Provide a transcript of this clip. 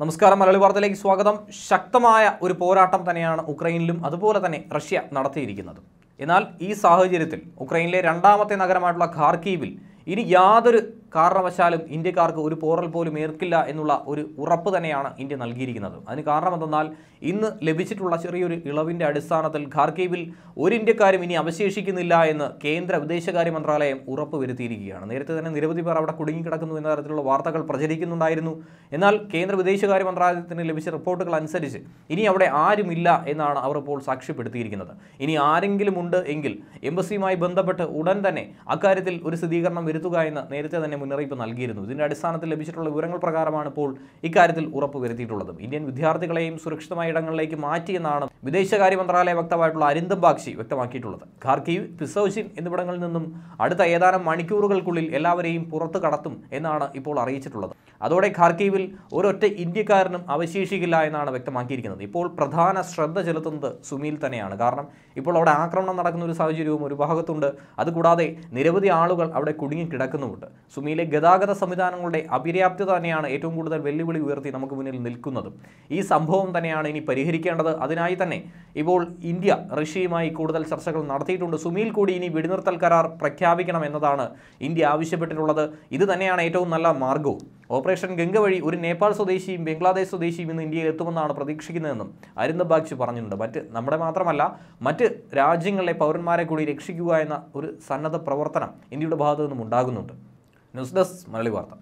നമസ്കാരം മലയാളി വാർത്തയിലേക്ക് സ്വാഗതം. ശക്തമായ ഒരു പോരാട്ടം തന്നെയാണ് ഉക്രൈനിലും അതുപോലെ തന്നെ റഷ്യ നടത്തിയിരിക്കുന്നത്. എന്നാൽ ഈ സാഹചര്യത്തിൽ ഉക്രൈനിലെ രണ്ടാമത്തെ നഗരമായിട്ടുള്ള ഖാർക്കീവിൽ ഇനി യാതൊരു കാരണവശാലും ഇന്ത്യക്കാർക്ക് ഒരു പോറൽ പോലും ഏർക്കില്ല എന്നുള്ള ഒരു ഉറപ്പ് തന്നെയാണ് ഇന്ത്യ നൽകിയിരിക്കുന്നത്. അതിന് കാരണം എന്തെന്നാൽ ഇന്ന് ലഭിച്ചിട്ടുള്ള ചെറിയൊരു ഇളവിന്റെ അടിസ്ഥാനത്തിൽ ഖാർക്കീവിൽ ഒരു ഇന്ത്യക്കാരും ഇനി അവശേഷിക്കുന്നില്ല എന്ന് കേന്ദ്ര വിദേശകാര്യ മന്ത്രാലയം ഉറപ്പ് വരുത്തിയിരിക്കുകയാണ്. നേരത്തെ തന്നെ നിരവധി പേർ അവിടെ കുടുങ്ങിക്കിടക്കുന്നു എന്ന തരത്തിലുള്ള വാർത്തകൾ പ്രചരിക്കുന്നുണ്ടായിരുന്നു. എന്നാൽ കേന്ദ്ര വിദേശകാര്യ മന്ത്രാലയത്തിന് ലഭിച്ച റിപ്പോർട്ടുകൾ അനുസരിച്ച് ഇനി അവിടെ ആരുമില്ല എന്നാണ് അവർ ഇപ്പോൾ സാക്ഷ്യപ്പെടുത്തിയിരിക്കുന്നത്. ഇനി ആരെങ്കിലും ഉണ്ട് എങ്കിൽ എംബസിയുമായി ബന്ധപ്പെട്ട് ഉടൻ തന്നെ അക്കാര്യത്തിൽ ഒരു സ്ഥിരീകരണം വരുത്തുക എന്ന് നേരത്തെ തന്നെ മുന്നറിയിപ്പ് നൽകിയിരുന്നു. ഇതിന്റെ അടിസ്ഥാനത്തിൽ ലഭിച്ചിട്ടുള്ള വിവരങ്ങൾ പ്രകാരമാണ് ഇപ്പോൾ ഇക്കാര്യത്തിൽ ഉറപ്പ് വരുത്തിയിട്ടുള്ളത്. ഇന്ത്യൻ വിദ്യാർത്ഥികളെയും സുരക്ഷിതമായ ഇടങ്ങളിലേക്ക് മാറ്റിയെന്നാണ് വിദേശകാര്യ മന്ത്രാലയ വക്താവായിട്ടുള്ള അരിന്ദം ബാഗ്ഷി വ്യക്തമാക്കിയിട്ടുള്ളത്. ഖാർക്കീവ് പിസോസിൻ എന്നിവിടങ്ങളിൽ നിന്നും അടുത്ത ഏതാനും മണിക്കൂറുകൾക്കുള്ളിൽ എല്ലാവരെയും പുറത്തു കടത്തും എന്നാണ് ഇപ്പോൾ അറിയിച്ചിട്ടുള്ളത്. അതോടെ ഖാർക്കീവിൽ ഒരൊറ്റ ഇന്ത്യക്കാരനും അവശേഷിക്കില്ല എന്നാണ് വ്യക്തമാക്കിയിരിക്കുന്നത്. ഇപ്പോൾ പ്രധാന ശ്രദ്ധ ചെലുത്തുന്നത് സുമിയിൽ തന്നെയാണ്. കാരണം ഇപ്പോൾ അവിടെ ആക്രമണം നടക്കുന്ന ഒരു സാഹചര്യവും ഒരു ഭാഗത്തുണ്ട്. അതുകൂടാതെ നിരവധി ആളുകൾ അവിടെ കുടുങ്ങി കിടക്കുന്നുമുണ്ട്. സുമിയിലെ ഗതാഗത സംവിധാനങ്ങളുടെ അപര്യാപ്തത തന്നെയാണ് ഏറ്റവും കൂടുതൽ വെല്ലുവിളി ഉയർത്തി നമുക്ക് മുന്നിൽ നിൽക്കുന്നത്. ഈ സംഭവം തന്നെയാണ് ഇനി പരിഹരിക്കേണ്ടത്. അതിനായി തന്നെ ഇപ്പോൾ ഇന്ത്യ റഷ്യയുമായി കൂടുതൽ ചർച്ചകൾ നടത്തിയിട്ടുണ്ട്. സുമിയിൽ കൂടി ഇനി വെടിനിർത്തൽ കരാർ പ്രഖ്യാപിക്കണം എന്നതാണ് ഇന്ത്യ ആവശ്യപ്പെട്ടിട്ടുള്ളത്. ഇത് തന്നെയാണ് ഏറ്റവും നല്ല മാർഗവും ഓപ്പറേഷൻ ഗംഗ വഴി ഒരു നേപ്പാൾ സ്വദേശിയും ബംഗ്ലാദേശ് സ്വദേശിയും ഇന്ന് ഇന്ത്യയിൽ എത്തുമെന്നാണ് പ്രതീക്ഷിക്കുന്നതെന്നും അരിന്ദ ബാഗ്ചി പറഞ്ഞിട്ടുണ്ട്. മറ്റ് നമ്മുടെ മാത്രമല്ല മറ്റ് രാജ്യങ്ങളിലെ പൗരന്മാരെ കൂടി രക്ഷിക്കുക എന്ന ഒരു സന്നദ്ധ പ്രവർത്തനം ഇന്ത്യയുടെ ഭാഗത്തു നിന്നും ഉണ്ടാകുന്നുണ്ട്. ന്യൂസ് ഡെസ്ക് മലയാളി വാർത്ത